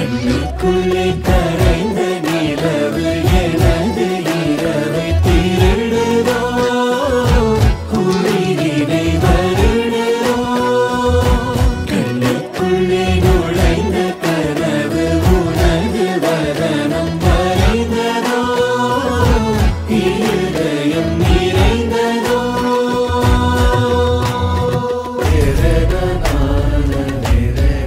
கண்ணுக்குள்ளே